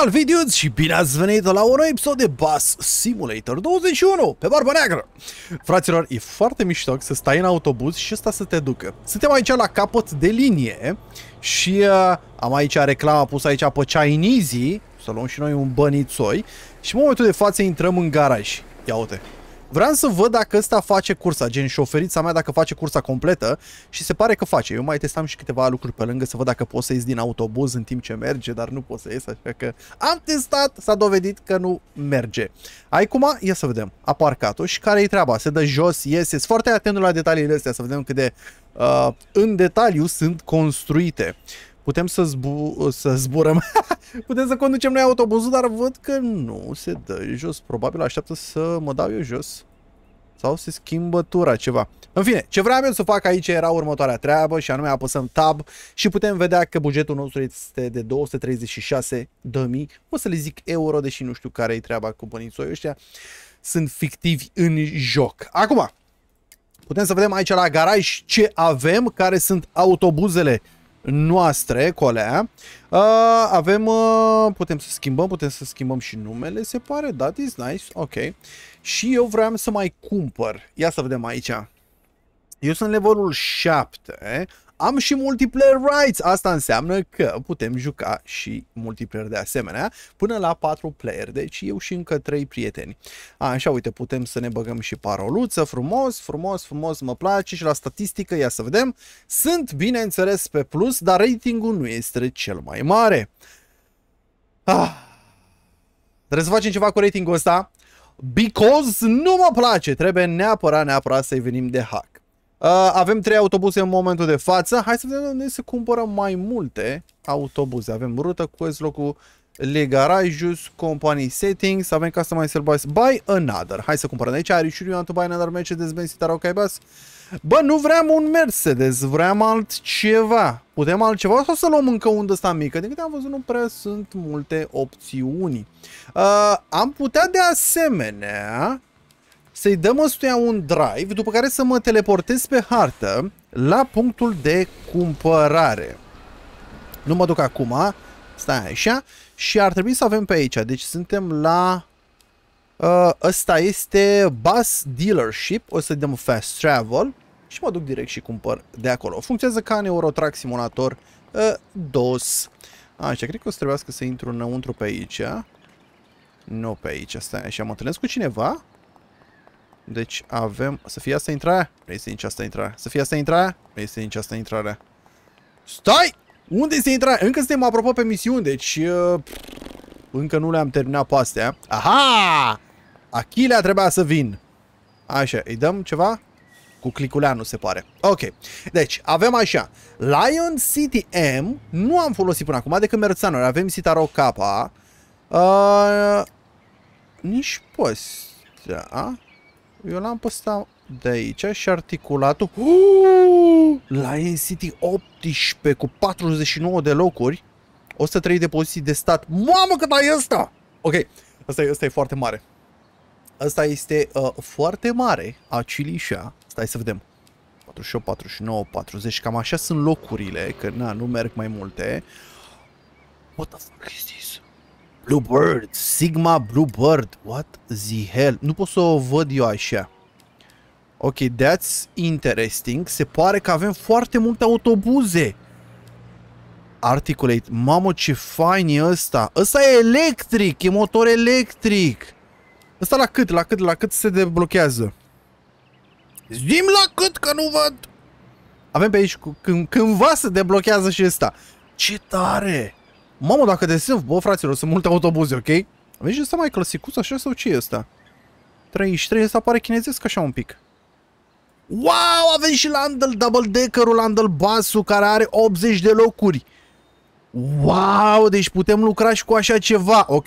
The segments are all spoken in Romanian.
Salve dudes și bine ați venit la un nou episod de Bus Simulator 21 pe Barba Neagră! Fraților, e foarte mișto să stai în autobuz și ăsta să te ducă. Suntem aici la capăt de linie și uh, am aici reclama pusă aici pe Chinese, să luăm și noi un bănițoi și în momentul de față intrăm în garaj. Ia uite, Vreau să văd dacă ăsta face cursa, gen șoferița mea dacă face cursa completă și se pare că face. Eu mai testam și câteva lucruri pe lângă să văd dacă pot să ies din autobuz în timp ce merge, dar nu pot să ies, așa că am testat, s-a dovedit că nu merge. Ai cum? Ia să vedem. A parcat-o și care e treaba? Se dă jos, iese. Sunt foarte atent la detaliile astea să vedem cât de uh, în detaliu sunt construite putem să, zbu să zburăm, putem să conducem noi autobuzul, dar văd că nu se dă jos. Probabil așteaptă să mă dau eu jos. Sau se schimbă tura, ceva. În fine, ce vreau eu să fac aici era următoarea treabă și anume apăsăm tab și putem vedea că bugetul nostru este de 236 de mii. O să le zic euro, deși nu știu care e treaba cu bănițoi ăștia. Sunt fictivi în joc. Acum, putem să vedem aici la garaj ce avem, care sunt autobuzele noastre, colea. Uh, avem, uh, putem să schimbăm, putem să schimbăm și numele, se pare, that is nice, ok. Și eu vreau să mai cumpăr, ia să vedem aici. Eu sunt levelul 7, am și multiplayer rights. Asta înseamnă că putem juca și multiplayer de asemenea până la 4 player. Deci eu și încă 3 prieteni. A, așa, uite, putem să ne băgăm și paroluță. Frumos, frumos, frumos, mă place. Și la statistică, ia să vedem. Sunt, bineînțeles, pe plus, dar ratingul nu este cel mai mare. Ah. Trebuie să facem ceva cu ratingul ăsta. Because nu mă place. Trebuie neapărat, neapărat să-i venim de hack. Uh, avem trei autobuze în momentul de față. Hai să vedem unde să cumpărăm mai multe autobuze. Avem rută, cu locul le garages, company settings, avem customize bus, buy another. Hai să cumpărăm aici. Are you want to buy another Mercedes-Benz Citaro Bus? Bă, nu vreau un Mercedes, vreau altceva. Putem altceva sau să luăm încă un ăsta mică? Din câte am văzut, nu prea sunt multe opțiuni. Uh, am putea de asemenea să-i dăm ăstuia un drive, după care să mă teleportez pe hartă la punctul de cumpărare. Nu mă duc acum, stai așa, și ar trebui să avem pe aici, deci suntem la... Uh, ăsta este Bus Dealership, o să dăm Fast Travel și mă duc direct și cumpăr de acolo. Funcționează ca în Eurotrack Simulator uh, DOS. Așa, cred că o să trebuiască să intru înăuntru pe aici. Nu pe aici, stai așa, mă întâlnesc cu cineva? Deci avem... Să fie asta intrarea? Nu este nici asta intrarea. Să fie asta intrarea? Nu este nici asta intrarea. Stai! Unde este intrarea? Încă suntem apropo pe misiuni, deci... Uh, încă nu le-am terminat pe astea. Aha! Achilea trebuia să vin. Așa, îi dăm ceva? Cu cliculeanul se pare. Ok. Deci, avem așa. Lion City M nu am folosit până acum decât Merțanul. Avem Citaro K. Uh, nici poți. Da. Eu l-am păstrat de aici și articulatul uh, la City 18 cu 49 de locuri 103 de poziții de stat. Mamă cât ai ăsta! Ok, ăsta e, ăsta e foarte mare. Ăsta este uh, foarte mare, acilișa. Stai să vedem. 48, 49, 40, cam așa sunt locurile, că na, nu merg mai multe. What the fuck is this? Bluebird, Sigma Bluebird, what the hell? Nu pot să o văd eu așa. Ok, that's interesting. Se pare că avem foarte multe autobuze. Articulate. Mamă, ce fain e ăsta. Ăsta e electric, e motor electric. Ăsta la cât? La cât? La cât se deblochează? Zim la cât, că nu văd. Avem pe aici, când, cândva se deblochează și ăsta. Ce tare! Mamă, dacă desem, bă, fraților, sunt multe autobuze, ok? Aveți ăsta mai clasicuț așa sau ce e ăsta? 33, ăsta pare chinezesc așa un pic. Wow, avem și Landel Double Decker-ul, Landel Basul, care are 80 de locuri. Wow, deci putem lucra și cu așa ceva. Ok,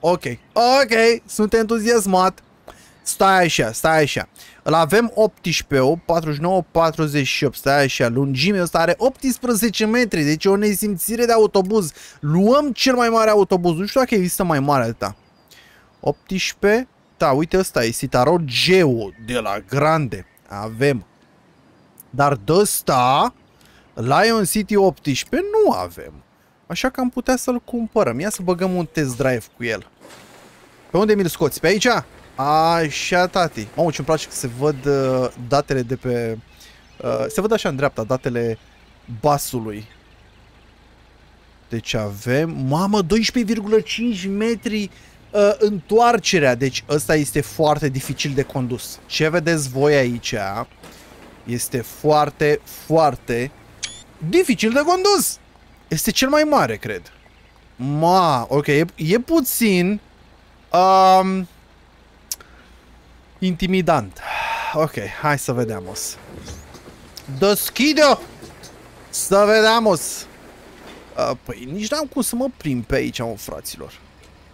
ok, ok, sunt entuziasmat. Stai așa, stai așa. Îl avem 18, 49, 48, stai așa, lungimea asta are 18 metri, deci e o nesimțire de autobuz. Luăm cel mai mare autobuz, nu știu dacă există mai mare atâta. 18, da, uite ăsta e Citaro Geo de la Grande. Avem. Dar de ăsta, Lion City 18 nu avem. Așa că am putea să-l cumpărăm. Ia să băgăm un test drive cu el. Pe unde mi-l scoți? Pe aici? Așa, tati. Mamă, ce-mi place că se văd uh, datele de pe... Uh, se văd așa în dreapta, datele basului. Deci avem... Mamă, 12,5 metri uh, întoarcerea. Deci ăsta este foarte dificil de condus. Ce vedeți voi aici este foarte, foarte dificil de condus. Este cel mai mare, cred. Ma, ok, e, e puțin um, intimidant. Ok, hai să vedem. Deschide-o! Să vedem. Uh, păi nici n-am cum să mă plimb pe aici, mă, fraților.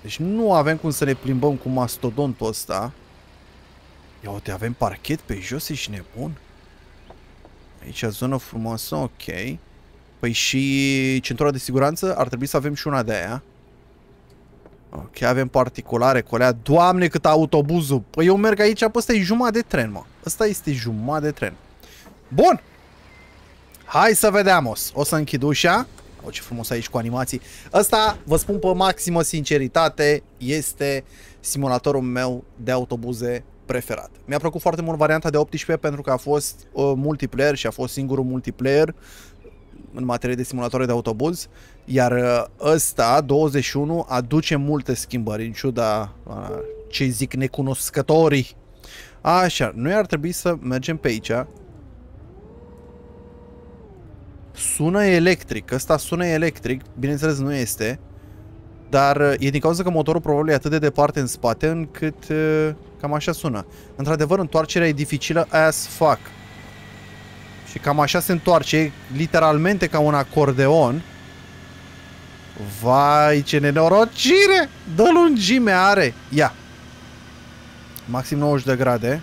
Deci nu avem cum să ne plimbăm cu mastodontul ăsta. Ia uite, avem parchet pe jos, ești nebun? Aici zonă frumoasă, ok. Păi și centura de siguranță ar trebui să avem și una de aia. Ok, avem particulare, colea. Doamne, cât autobuzul! Păi eu merg aici, pe ăsta e jumătate de tren, mă. Ăsta este jumătate de tren. Bun! Hai să vedem, os. O să închid ușa. O, ce frumos aici cu animații. Ăsta, vă spun pe maximă sinceritate, este simulatorul meu de autobuze preferat. Mi-a plăcut foarte mult varianta de 18 pentru că a fost uh, multiplayer și a fost singurul multiplayer în materie de simulatoare de autobuz, iar uh, ăsta, 21, aduce multe schimbări, în ciuda uh, ce zic necunoscătorii. Așa, noi ar trebui să mergem pe aici. Sună electric, ăsta sună electric, bineînțeles nu este, dar uh, e din cauza că motorul probabil e atât de departe în spate încât cam așa sună. Într-adevăr, întoarcerea e dificilă as fuck. Și cam așa se întoarce, literalmente ca un acordeon. Vai, ce nenorocire! Dă lungime are! Ia! Maxim 90 de grade.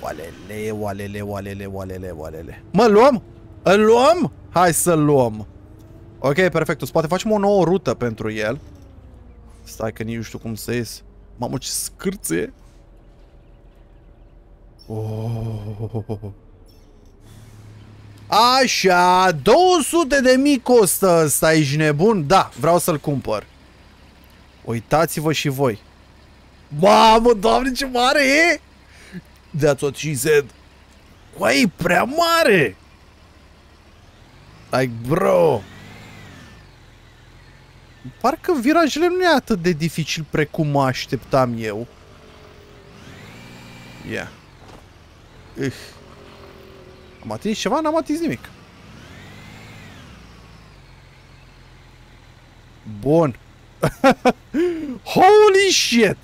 Oalele, oalele, oalele, oalele, oalele. Mă, luăm? Îl luăm? Hai să-l luăm. Ok, perfect. Poate facem o nouă rută pentru el. Stai că nici nu știu cum să ies. Mamă, ce scârție. Oh. Așa, 200 de mii costă ăsta, ești nebun? Da, vreau să-l cumpăr. Uitați-vă și voi. Mamă, doamne, ce mare e! That's what she said. Coai, e prea mare! Like, bro... Parcă virajele nu e atât de dificil precum mă așteptam eu. Yeah. Uh. Am atins ceva? N-am atins nimic. Bun. Holy shit!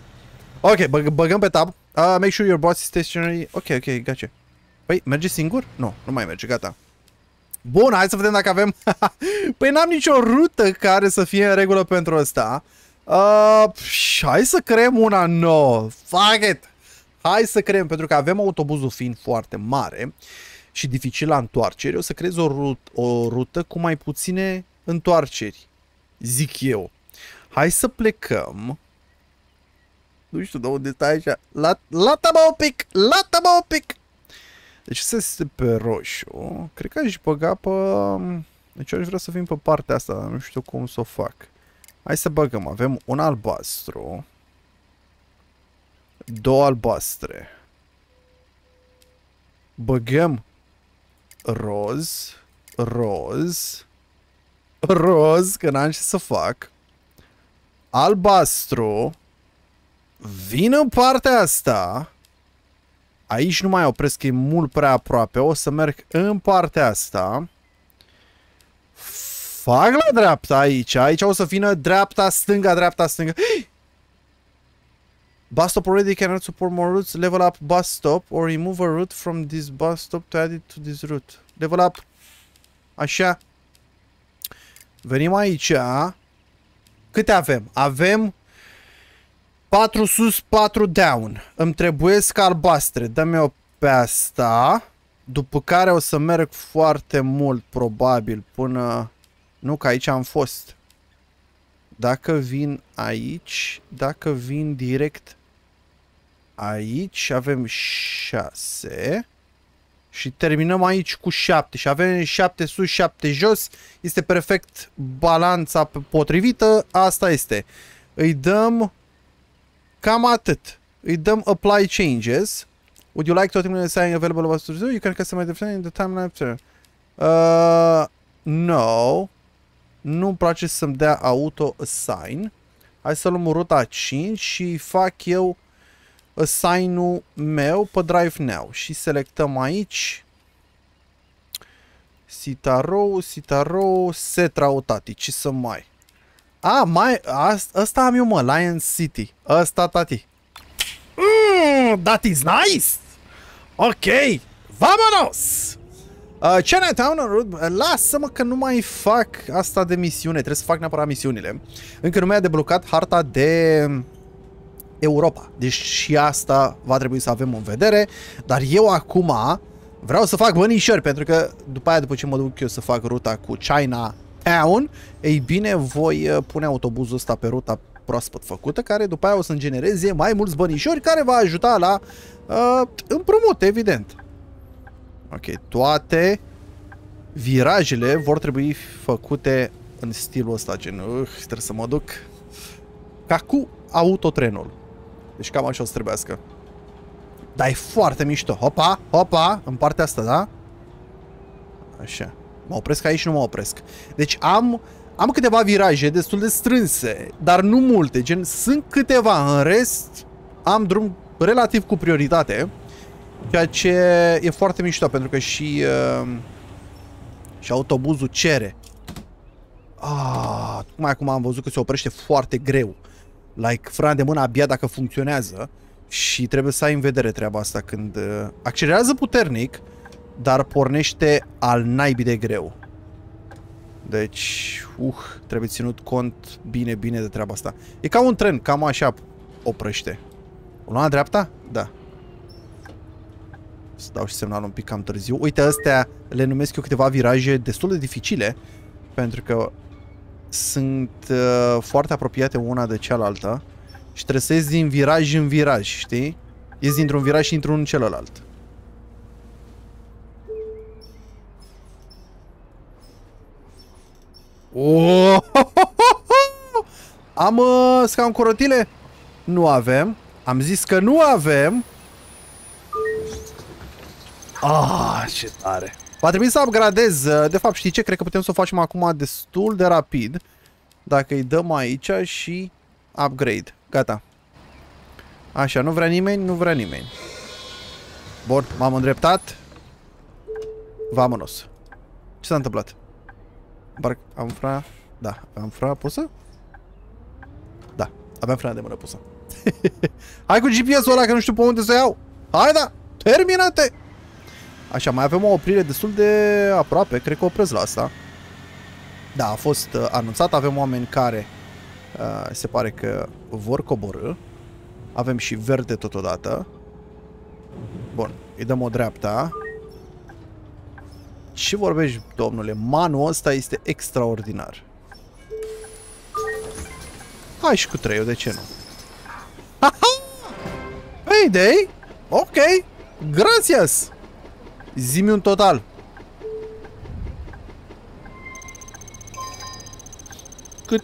Ok, bă băgăm pe tab. Uh, make sure your boss is stationary. Ok, ok, gotcha. Păi, merge singur? Nu, nu mai merge, gata. Bun, hai să vedem dacă avem... păi n-am nicio rută care să fie în regulă pentru asta. Uh, hai să creăm una nouă. Fuck it! Hai să creăm, pentru că avem autobuzul fiind foarte mare și dificil la întoarcere, o să creez o, rut o rută cu mai puține întoarceri, zic eu. Hai să plecăm. Nu știu de unde stai așa. Lata-mă un pic! Lata-mă un pic! Deci să este pe roșu. Cred că aș băga pe... Deci aș vrea să vin pe partea asta, dar nu știu cum să o fac. Hai să băgăm. Avem un albastru. Două albastre. Băgăm roz, roz, roz, că n-am ce să fac. Albastru. Vin în partea asta. Aici nu mai opresc, că e mult prea aproape. O să merg în partea asta. Fac la dreapta aici. Aici o să vină dreapta, stânga, dreapta, stânga. Bus stop already cannot support more routes. Level up bus stop or remove a route from this bus stop to add it to this route. Level up. Așa. Venim aici. Câte avem? Avem 4 sus, 4 down. Îmi trebuie albastre. Dă-mi-o pe asta. După care o să merg foarte mult, probabil, până... Nu, că aici am fost. Dacă vin aici, dacă vin direct aici, avem 6. Și terminăm aici cu 7 și avem 7 sus, 7 jos. Este perfect balanța potrivită. Asta este. Îi dăm cam atât. Îi dăm apply changes. Would you like to automatically assign available was to do? You can customize the frame in the timeline after. Uh, no. Nu-mi place să-mi dea auto assign. Hai să luăm ruta 5 și fac eu assign-ul meu pe Drive Now. Și selectăm aici Sita Row, Sita Row, Set Tati. Ce să mai... A, mai... Asta am eu, mă, Lion City. Asta, tati. Mm, that is nice! Ok, vamonos! Uh, Chinatown, uh, lasă-mă că nu mai fac asta de misiune, trebuie să fac neapărat misiunile. Încă nu mi-a deblocat harta de Europa, deci și asta va trebui să avem în vedere, dar eu acum vreau să fac bănișori, pentru că după aia, după ce mă duc eu să fac ruta cu China Town, ei bine, voi uh, pune autobuzul ăsta pe ruta proaspăt făcută, care după aia o să-mi genereze mai mulți bănișori, care va ajuta la uh, împrumut, evident. Ok, toate virajele vor trebui făcute în stilul ăsta, gen, uh, trebuie să mă duc ca cu autotrenul. Deci cam așa o să trebuiască. Dar e foarte mișto. Hopa, hopa, în partea asta, da? Așa. Mă opresc aici, nu mă opresc. Deci am, am câteva viraje destul de strânse, dar nu multe. Gen, sunt câteva. În rest, am drum relativ cu prioritate. Ceea ce e foarte mișto, pentru că și, uh, și autobuzul cere. Ah, tocmai acum am văzut că se oprește foarte greu. Like, frâna de mână abia dacă funcționează. Și trebuie să ai în vedere treaba asta când uh, accelerează puternic, dar pornește al naibii de greu. Deci, uh, trebuie ținut cont bine, bine de treaba asta. E ca un tren, cam așa oprește. O luăm la dreapta? Da. Să dau și semnal un pic cam târziu. Uite, astea le numesc eu câteva viraje destul de dificile, pentru că sunt uh, foarte apropiate una de cealaltă și trebuie să ies din viraj în viraj, știi? Ies dintr-un viraj și într-un celălalt. Oh! Am uh, scaun cu rotile? Nu avem. Am zis că nu avem. Ah, ce tare. Va trebui să upgradez. Uh, de fapt, știi ce? Cred că putem să o facem acum destul de rapid. Dacă îi dăm aici și upgrade. Gata. Așa, nu vrea nimeni? Nu vrea nimeni. Bun, m-am îndreptat. Vamonos. Ce s-a întâmplat? Bar am frâna... Da, am frâna pusă? Da, aveam frâna de mână pusă. Hai cu GPS-ul ăla că nu știu pe unde să iau. Hai da, terminate! Așa, mai avem o oprire destul de aproape, cred că opresc la asta. Da, a fost uh, anunțat, avem oameni care uh, se pare că vor coborâ. Avem și verde totodată. Bun, îi dăm o dreapta. Ce vorbești, domnule? Manul ăsta este extraordinar. Hai și cu treiul, de ce nu? Payday? Ok. Gracias. Zimi un total. Cât?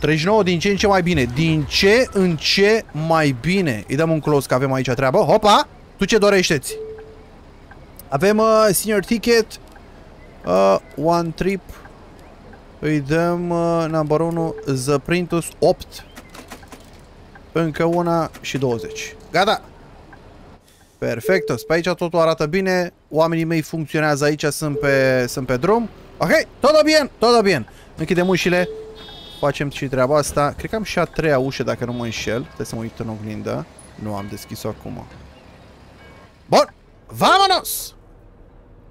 39 din ce în ce mai bine. Din ce în ce mai bine. Îi dăm un close că avem aici treabă. Hopa! Tu ce dorește-ți? Avem uh, senior ticket. Uh, one trip. Îi dăm uh, number 1 The Printus 8. Încă una și 20. Gata! Perfect, pe aici totul arată bine, oamenii mei funcționează aici, sunt pe, sunt pe drum. Ok, tot bine, tot bine. Închidem ușile, facem și treaba asta. Cred că am și a treia ușă dacă nu mă înșel. Trebuie să mă uit în oglindă. Nu am deschis-o acum. Bun, vamonos!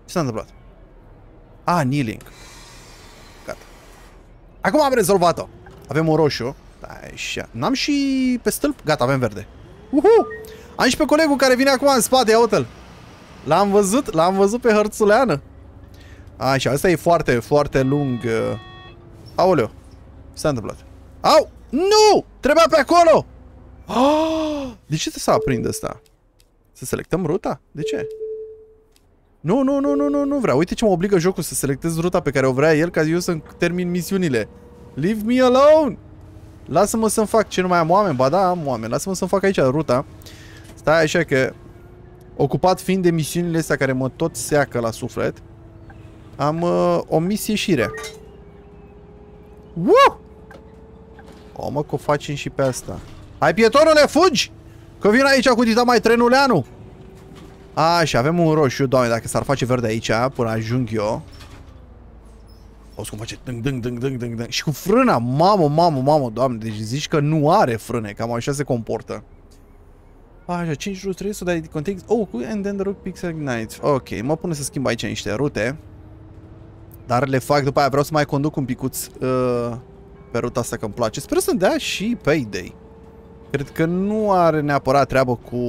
Ce s-a întâmplat? Ah, kneeling. Gata. Acum am rezolvat-o. Avem un roșu. Așa. N-am și pe stâlp? Gata, avem verde. Uhu! Am și pe colegul care vine acum în spate, ia uite-l. L-am văzut, l-am văzut pe hărțuleană. Așa, asta e foarte, foarte lung. Uh... Aoleu. Ce s-a întâmplat? Au! Nu! Trebuia pe acolo! Oh! De ce să aprind asta? Să selectăm ruta? De ce? Nu, nu, nu, nu, nu, nu vreau. Uite ce mă obligă jocul să selectez ruta pe care o vrea el ca eu să termin misiunile. Leave me alone! Lasă-mă să-mi fac ce nu mai am oameni. Ba da, am oameni. Lasă-mă să-mi fac aici ruta. Stai așa că ocupat fiind de misiunile astea care mă tot seacă la suflet, am uh, o misie șire. Woo! O, mă, că o facem și pe asta. Hai, pietonule, fugi! Că vin aici cu dita mai trenuleanu. Așa, avem un roșu, doamne, dacă s-ar face verde aici, până ajung eu. O să cum face dâng, dâng, dâng, dâng, dâng, dâng. Și cu frâna, mamă, mamă, mamă, doamne, deci zici că nu are frâne, cam așa se comportă. Așa, 5 rute, trebuie să dai context. Oh, and then the rook pixel ignite. Ok, mă pune să schimb aici niște rute. Dar le fac după aia, vreau să mai conduc un picuț uh, pe ruta asta că îmi place. Sper să-mi dea și Payday. Cred că nu are neapărat treabă cu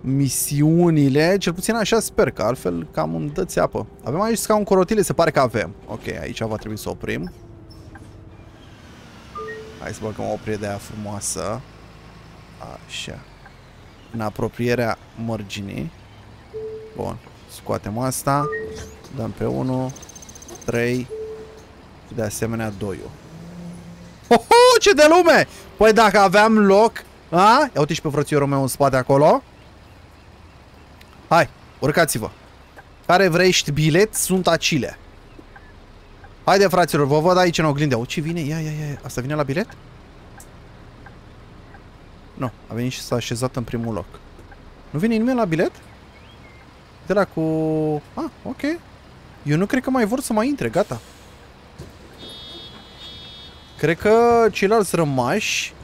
misiunile, cel puțin așa sper, că altfel cam îmi dă apă. Avem aici scaun corotile, se pare că avem. Ok, aici va trebui să oprim. Hai să băgăm o oprire de aia frumoasă. Așa. În apropierea mărginii. Bun. Scoatem asta. Dăm pe 1, 3 și de asemenea 2 Ho, ho, ce de lume! Păi dacă aveam loc... A? Ia uite și pe frățiorul meu în spate acolo. Hai, urcați-vă. Care vrești bilet sunt acile. Haide, fraților, vă văd aici în oglindă. O, ce vine? Ia, ia, ia. Asta vine la bilet? Nu, a venit și s-a așezat în primul loc. Nu vine nimeni la bilet? De la cu... Ah, ok. Eu nu cred că mai vor să mai intre, gata. Cred că ceilalți rămași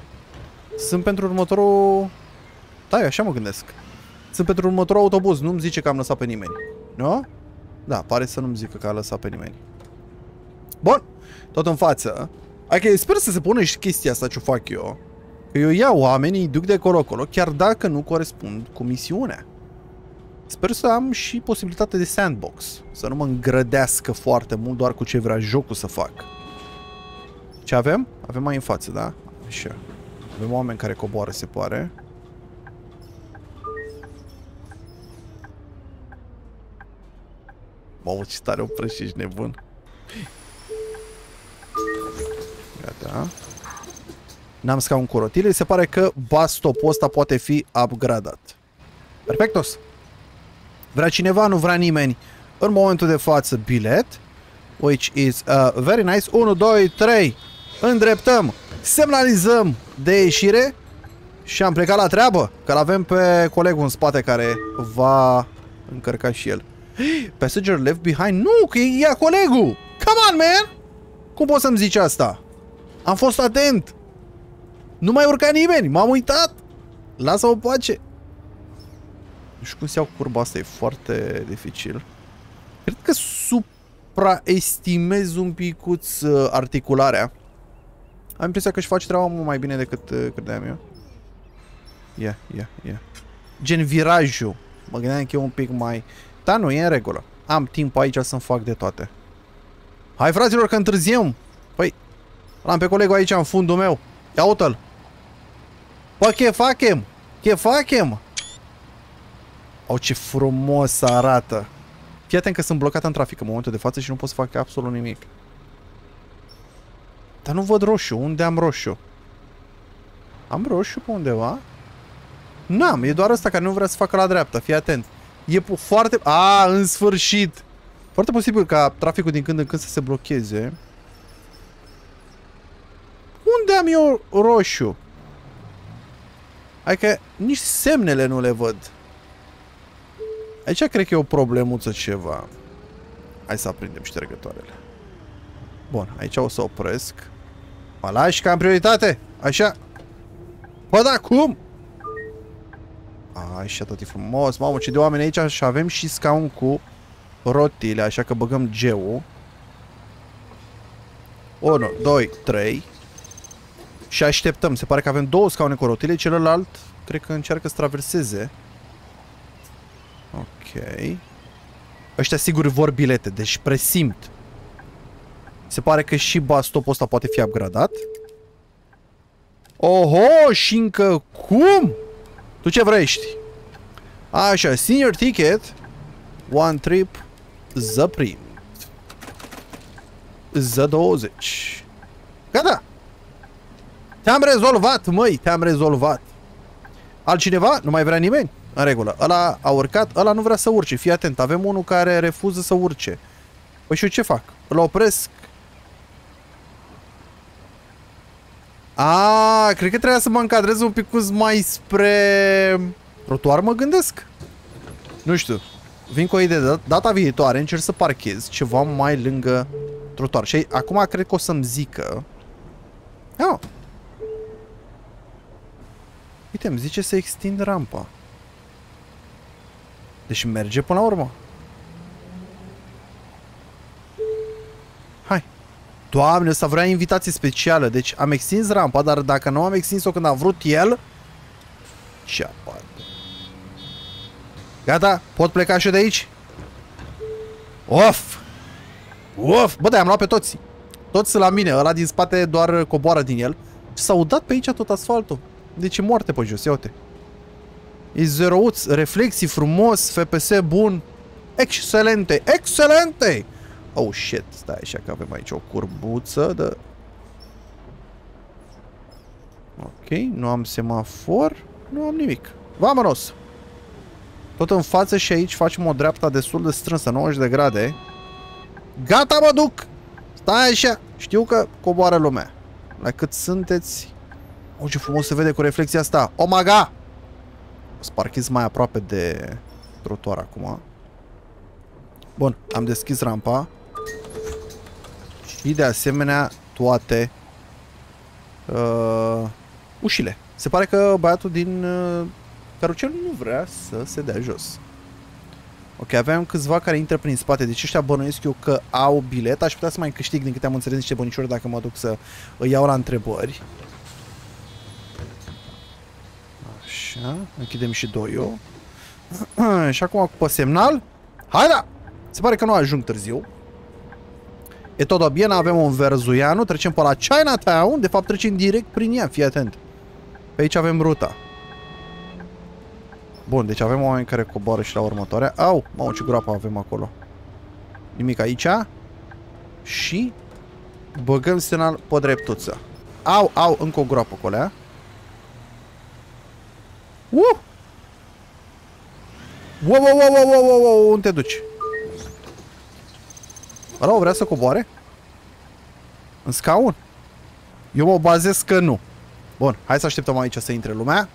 sunt pentru următorul... Da, eu așa mă gândesc. Sunt pentru următorul autobuz. Nu-mi zice că am lăsat pe nimeni. Nu? Da, pare să nu-mi zică că a lăsat pe nimeni. Bun. Tot în față. Adică sper să se pună și chestia asta ce fac eu. Că eu iau oamenii, îi duc de colo-colo, chiar dacă nu corespund cu misiunea. Sper să am și posibilitate de sandbox. Să nu mă îngrădească foarte mult doar cu ce vrea jocul să fac. Ce avem? Avem mai în față, da? Așa. Avem oameni care coboară, se pare. Mamă, ce tare oprești, ești nebun. Gata. N-am scaun cu rotile. Se pare că bastopul ăsta poate fi upgradat. Perfectos. Vrea cineva, nu vrea nimeni. În momentul de față, bilet. Which is uh, very nice. 1, 2, 3. Îndreptăm. Semnalizăm de ieșire. Și am plecat la treabă. Că l-avem pe colegul în spate care va încărca și el. Passenger left behind. Nu, că e, e colegul. Come on, man. Cum poți să-mi zici asta? Am fost atent. Nu mai urca nimeni. M-am uitat. Lasă-o pace. Nu știu cum se iau curba asta. E foarte dificil. Cred că supraestimez un picuț uh, articularea. Am impresia că își face treaba mult mai bine decât uh, credeam eu. Ia, ia, ia. Gen virajul. Mă gândeam că e un pic mai... Da, nu, e în regulă. Am timp aici să-mi fac de toate. Hai, fraților, că întârziem. Păi, l-am pe colegul aici în fundul meu. Ia uite-l. Păi, ce facem? Ce facem? Au, ce frumos arată. Fii atent că sunt blocat în trafic în momentul de față și nu pot să fac absolut nimic. Dar nu văd roșu. Unde am roșu? Am roșu pe undeva? N-am. E doar ăsta care nu vrea să facă la dreapta. Fii atent. E foarte... A, în sfârșit! Foarte posibil ca traficul din când în când să se blocheze. Unde am eu roșu? Adică nici semnele nu le văd. Aici cred că e o problemuță ceva. Hai să aprindem ștergătoarele. Bun, aici o să opresc. Mă lași ca în prioritate? Așa? Bă, da, cum? Așa, tot e frumos. Mamă, ce de oameni aici și avem și scaun cu rotile, așa că băgăm geu. 1, 2, 3. Și așteptăm. Se pare că avem două scaune cu rotile, celălalt cred că încearcă să traverseze. Ok. Ăștia sigur vor bilete, deci presimt. Se pare că și bastopul ăsta poate fi upgradat. Oho, și încă cum? Tu ce vrești? Așa, senior ticket. One trip. Zăprim. Z20. Gata! Te-am rezolvat, măi, te-am rezolvat. Altcineva? Nu mai vrea nimeni? În regulă. Ăla a urcat, ăla nu vrea să urce. Fii atent, avem unul care refuză să urce. Păi și eu ce fac? Îl opresc. A, cred că trebuia să mă încadrez un pic mai spre trotuar, mă gândesc. Nu știu. Vin cu o idee. Data viitoare încerc să parchez ceva mai lângă trotuar. Și acum cred că o să-mi zică... Oh. Uite, îmi zice să extind rampa. Deci merge până la urmă. Hai. Doamne, ăsta vrea invitație specială. Deci am extins rampa, dar dacă nu am extins-o când a vrut el... Ce apare? Gata? Pot pleca și eu de aici? Of! Of! Bă, da, am luat pe toți. Toți la mine. Ăla din spate doar coboară din el. S-a udat pe aici tot asfaltul. Deci e moarte pe jos, ia uite. E zerouț, reflexii frumos, FPS bun. Excelente, excelente! Oh shit, stai așa că avem aici o curbuță de... Ok, nu am semafor, nu am nimic. Vamonos! Tot în față și aici facem o dreapta destul de strânsă, 90 de grade. Gata, mă duc! Stai așa, știu că coboară lumea. La cât sunteți... Oh, ce frumos se vede cu reflexia asta. Omaga! Sparchiz mai aproape de trotuar acum. Bun, am deschis rampa. Și de asemenea toate uh, ușile. Se pare că băiatul din uh, carucel nu vrea să se dea jos. Ok, aveam câțiva care intră prin spate, deci ăștia bănuiesc eu că au bilet. Aș putea să mai câștig din câte am înțeles niște băniciori dacă mă duc să îi iau la întrebări. Așa, închidem și doi și acum cu semnal. Hai da! Se pare că nu ajung târziu. E tot bine, avem un Verzuianu, trecem pe la Chinatown, de fapt trecem direct prin ea, fii atent. Pe aici avem ruta. Bun, deci avem oameni care coboară și la următoarea. Au, mă, ce groapă avem acolo. Nimic aici. Și băgăm semnal pe dreptuță. Au, au, încă o groapă acolo, Uh! Wow, wow, wow, wow, wow, wow, unde te duci? Ăla o vrea să coboare? În scaun? Eu mă bazez că nu. Bun, hai să așteptăm aici să intre lumea.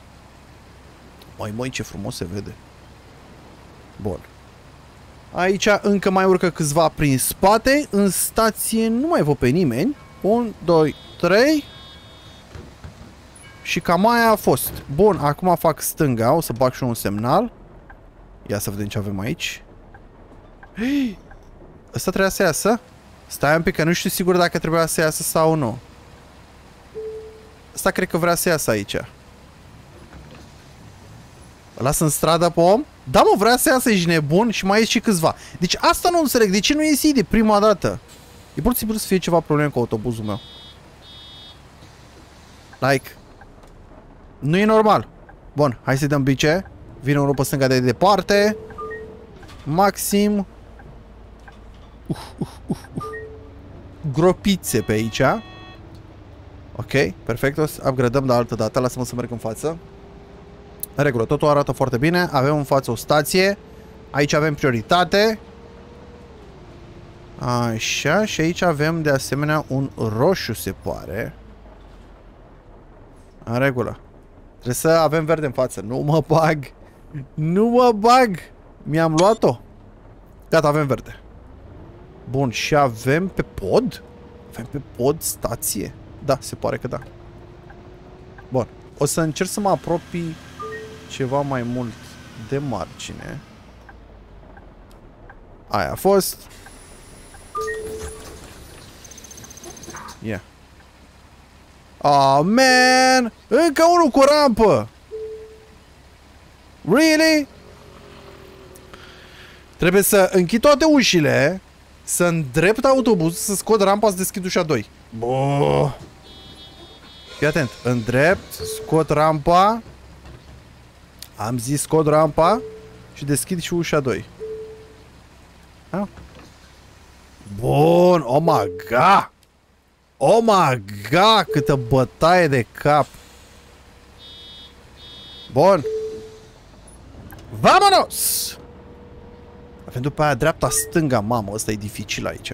Mai măi, ce frumos se vede. Bun. Aici încă mai urcă câțiva prin spate. În stație nu mai văd pe nimeni. 1, 2, 3. Și cam aia a fost. Bun, acum fac stânga, o să bag și un semnal. Ia să vedem ce avem aici. Hei! Ăsta trebuia să iasă? Stai un pic, că nu știu sigur dacă trebuia să iasă sau nu. Ăsta cred că vrea să iasă aici. Îl las în stradă pe om? Da, mă, vrea să iasă, ești nebun și mai ies și câțiva. Deci asta nu înțeleg. De ce nu iesi de prima dată? E posibil să fie ceva probleme cu autobuzul meu. Like, nu e normal. Bun, hai să dăm bice. Vine unul pe stânga de departe. Maxim. Uh, uh, uh, uh. Gropițe pe aici. Ok, perfect. O să upgradăm de altă dată. Lasă-mă să merg în față. În regulă, totul arată foarte bine. Avem în față o stație. Aici avem prioritate. Așa, și aici avem de asemenea un roșu, se pare. În regulă. Trebuie să avem verde în față. Nu mă bag. Nu mă bag. Mi-am luat-o. Gata, avem verde. Bun, și avem pe pod? Avem pe pod stație? Da, se pare că da. Bun. O să încerc să mă apropii ceva mai mult de margine. Aia a fost. Yeah. Oh, man! Încă unul cu rampă! Really? Trebuie să închid toate ușile, să îndrept autobuz, să scot rampa, să deschid ușa 2. Bă. Fii atent. Îndrept, scot rampa. Am zis scot rampa și deschid și ușa 2. Ha? Bun, oh my god! Oh my god, câtă bătaie de cap! Bun! Vamonos! Avem după aia dreapta-stânga, mamă, ăsta e dificil aici.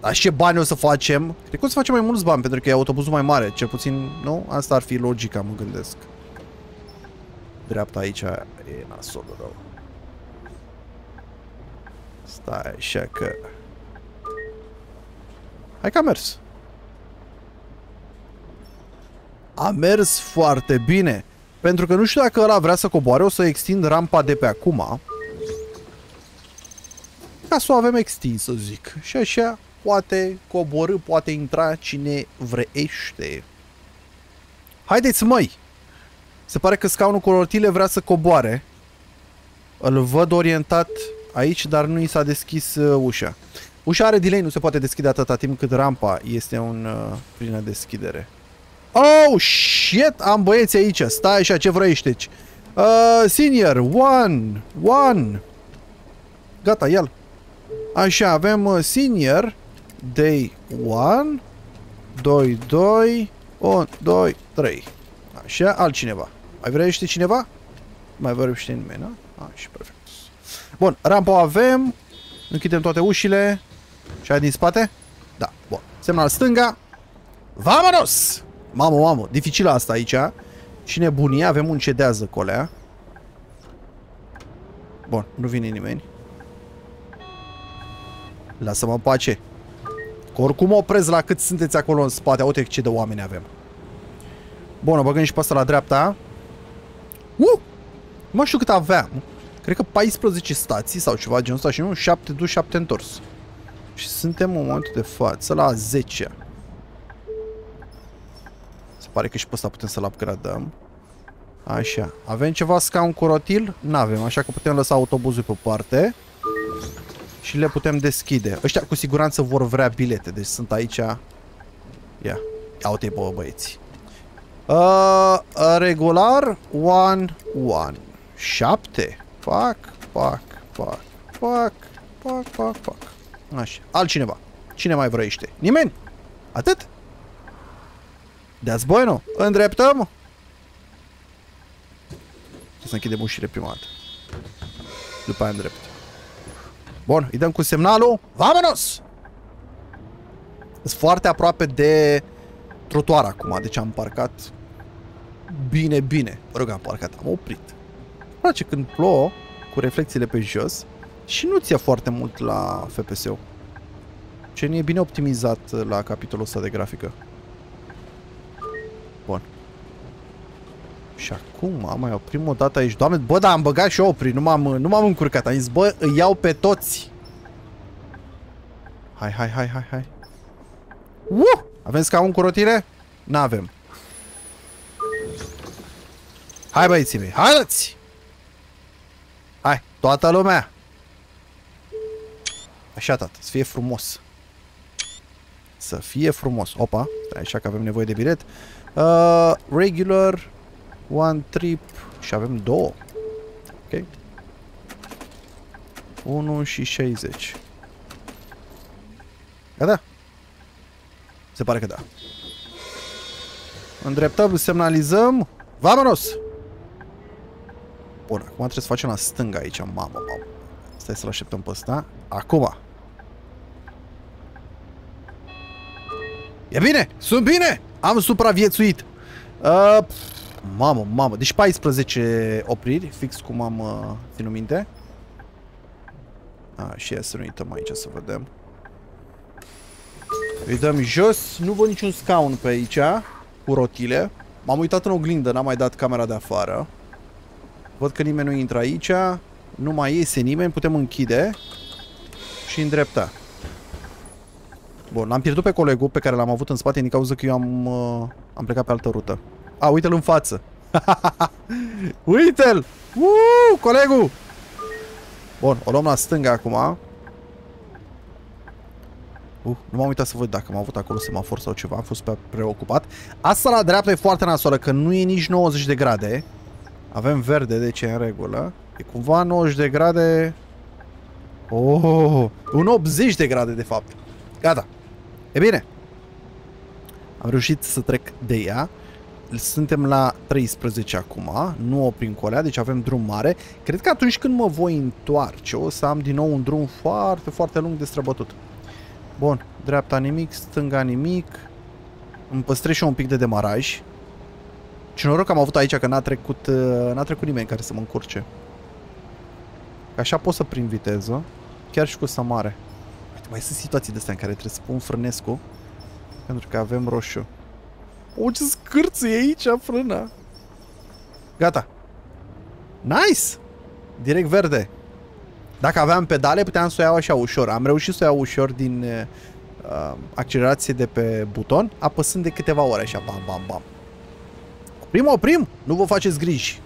Dar ce bani o să facem? Cred că o să facem mai mulți bani, pentru că e autobuzul mai mare. Cel puțin, nu? Asta ar fi logica, mă gândesc. Dreapta aici e nasol rău. Stai așa că... Hai că a mers. A mers foarte bine. Pentru că nu știu dacă ăla vrea să coboare, o să extind rampa de pe acum. Ca să o avem extins, să zic. Și așa poate coborâ, poate intra cine vrește. Haideți, măi! Se pare că scaunul cu rotile vrea să coboare. Îl văd orientat aici, dar nu i s-a deschis uh, ușa. Ușa are delay, nu se poate deschide atâta timp cât rampa este un uh, plină deschidere. Oh, shit! Am băieți aici. Stai așa, ce vrei știți? Uh, senior, one, one. Gata, el. Așa, avem uh, senior, day 1, 2, 2, 1, 2, 3. Așa, altcineva. Mai vrea știi cineva? Mai vorbește nimeni, nu? Așa, perfect. Bun, rampa o avem. Închidem toate ușile. Și aia din spate? Da, bun. Semnal stânga. Vamonos! Mamă, mamă, dificilă asta aici. Și nebunia, avem un cedează colea. Bun, nu vine nimeni. Lasă-mă în pace. Că oricum oprez la cât sunteți acolo în spate. Uite ce de oameni avem. Bun, o băgăm și pe asta la dreapta. Uh! Nu mai știu cât aveam. Cred că 14 stații sau ceva genul ăsta și nu 7 dus, 7 întors. Și suntem în momentul de față la 10. Se pare că și pe ăsta putem să-l upgradăm. Așa. Avem ceva scaun cu rotil? N-avem, așa că putem lăsa autobuzul pe parte. Și le putem deschide. Ăștia cu siguranță vor vrea bilete, deci sunt aici. Ia. Ia uite bă, băieți. Uh, regular, one, one. 7. Fac, fac, fac, fac, fac, fac, fac. Așa. Altcineva. Cine mai vrăiește? Nimeni? Atât? That's bueno. Îndreptăm? Să închidem ușile prima dată. După aia îndrept. Bun, îi dăm cu semnalul. Vamonos! Sunt foarte aproape de trotuar acum, deci am parcat bine, bine. Mă rog, am parcat, am oprit. Îmi place când plouă cu reflexiile pe jos și nu ți foarte mult la FPS-ul. Ce nu e bine optimizat la capitolul ăsta de grafică. Și acum am mai oprim o dată aici. Doamne, bă, da, am băgat și opri, nu m-am nu m-am încurcat. Am zis, bă, îi iau pe toți. Hai, hai, hai, hai, hai. Uh! Avem scaun cu rotire? N-avem. Hai băieții mei, haideți! Hai, toată lumea! Așa, tată, să fie frumos. Să fie frumos. Opa, stai așa că avem nevoie de bilet. Uh, regular, one trip și avem două. Ok. 1 și 60. Gata? Se pare că da. Îndreptăm, semnalizăm. Vamonos! Bun, acum trebuie să facem la stânga aici. Mamă, mamă. Stai să-l așteptăm pe ăsta. Acum. E bine! Sunt bine! Am supraviețuit! Uh, mamă, mamă. Deci 14 opriri, fix cum am uh, ținut minte. A, și ia să nu uităm aici să vedem. Îi dăm jos. Nu văd niciun scaun pe aici. Cu rotile. M-am uitat în oglindă, n-am mai dat camera de afară. Văd că nimeni nu intră aici. Nu mai iese nimeni. Putem închide. Și îndrepta. Bun, am pierdut pe colegul pe care l-am avut în spate din cauza că eu am, uh, am plecat pe altă rută. A, uite-l în față. uite-l! Uuu, colegul! Bun, o luăm la stânga acum. Uh, nu m-am uitat să văd dacă am avut acolo semafor sau ceva, am fost pe preocupat. Asta la dreapta e foarte nasoală, că nu e nici 90 de grade. Avem verde, deci e în regulă. E cumva 90 de grade... Oh, un 80 de grade de fapt. Gata. E bine. Am reușit să trec de ea. Suntem la 13 acum, nu oprim colea, deci avem drum mare. Cred că atunci când mă voi întoarce o să am din nou un drum foarte, foarte lung de străbătut. Bun, dreapta nimic, stânga nimic. Îmi păstrez și un pic de demaraj. Ce noroc am avut aici că n-a trecut, uh, n-a trecut nimeni care să mă încurce. Așa pot să prind viteză, chiar și cu Samare. Uite, mai sunt situații de astea în care trebuie să pun frânescu, pentru că avem roșu. O, ce scârță e aici frâna. Gata. Nice! Direct verde. Dacă aveam pedale, puteam să o iau așa ușor. Am reușit să o iau ușor din uh, accelerație de pe buton, apăsând de câteva ore așa, bam, bam, bam. Oprim, oprim! Nu vă faceți griji.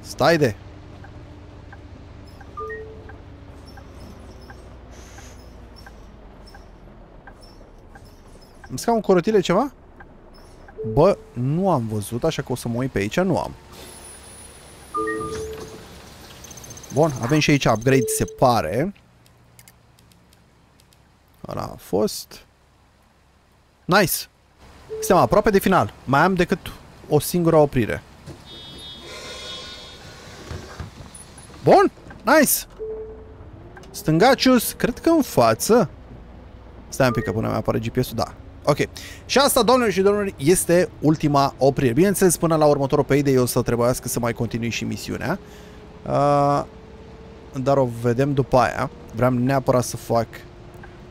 Stai de. Îmi scau un corotile ceva? Bă, nu am văzut, așa că o să mă uit pe aici, nu am. Bun, avem și aici upgrade, se pare. Ăla a fost. Nice. Suntem aproape de final. Mai am decât o singură oprire. Bun, nice. Stângacius, cred că în față. Stai un pic că până mi apare GPS-ul, da. Ok. Și asta, doamnelor și domnilor, este ultima oprire. Bineînțeles, până la următorul pe idei o să trebuiască să mai continui și misiunea. Uh, dar o vedem după aia. Vreau neapărat să fac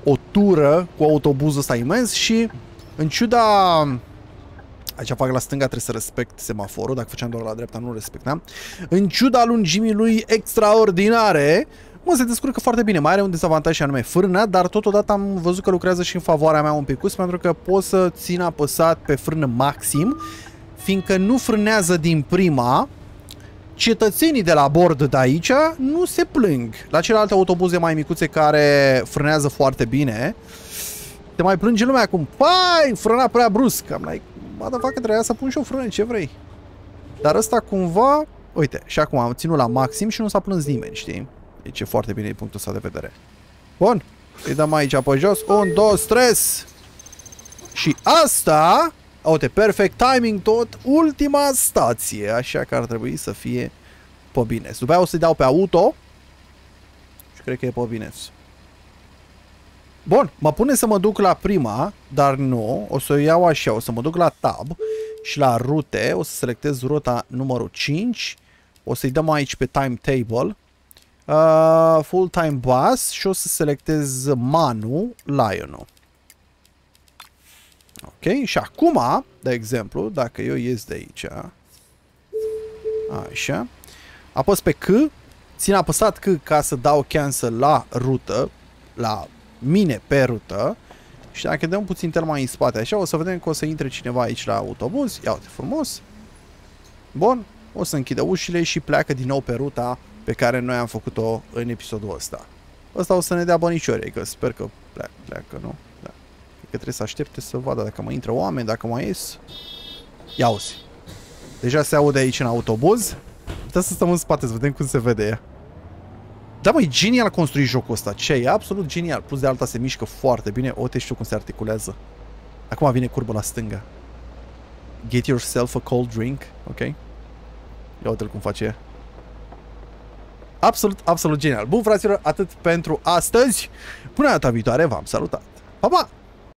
o tură cu autobuzul ăsta imens și în ciuda... Aici fac la stânga, trebuie să respect semaforul, dacă făceam doar la dreapta nu respectam. În ciuda lungimii lui extraordinare, mă, se descurcă foarte bine. Mai are un dezavantaj și anume frâna, dar totodată am văzut că lucrează și în favoarea mea un pic, pentru că pot să țin apăsat pe frână maxim, fiindcă nu frânează din prima, cetățenii de la bord de aici nu se plâng. La celelalte autobuze mai micuțe care frânează foarte bine, te mai plânge lumea acum. Pai, frâna prea brusc. Am like, facă trebuia să pun și o frână, ce vrei? Dar ăsta cumva, uite, și acum am ținut la maxim și nu s-a plâns nimeni, știi? Deci e foarte bine din punctul ăsta de vedere. Bun, îi dăm aici pe jos. 1, 2, 3. Și asta Uite, perfect timing tot, ultima stație, așa că ar trebui să fie pe bine. După aia o să-i dau pe auto și cred că e pe bine. Bun, mă pune să mă duc la prima, dar nu, o să o iau așa, o să mă duc la tab și la rute, o să selectez ruta numărul 5, o să-i dăm aici pe timetable, uh, full-time bus și o să selectez Manu, Lion-ul. Ok? Și acum, de exemplu, dacă eu ies de aici, așa, apăs pe C, țin apăsat C ca să dau cancel la rută, la mine pe rută, și dacă dăm puțin tel mai în spate, așa, o să vedem că o să intre cineva aici la autobuz. Ia uite, frumos. Bun, o să închidă ușile și pleacă din nou pe ruta pe care noi am făcut-o în episodul ăsta. Ăsta o să ne dea bănișori, că sper că pleacă, pleacă, nu? că trebuie să aștepte să vadă dacă mai intră oameni, dacă mai ies. Ia uzi. Deja se aude aici în autobuz. Putem să stăm în spate să vedem cum se vede ea. Da, măi, genial construit jocul ăsta. Ce e absolut genial. Plus de alta se mișcă foarte bine. O, te știu cum se articulează. Acum vine curbă la stânga. Get yourself a cold drink. Ok. Ia uite-l cum face ea. Absolut, absolut genial. Bun, fraților, atât pentru astăzi. Până data viitoare, v-am salutat. Pa, pa!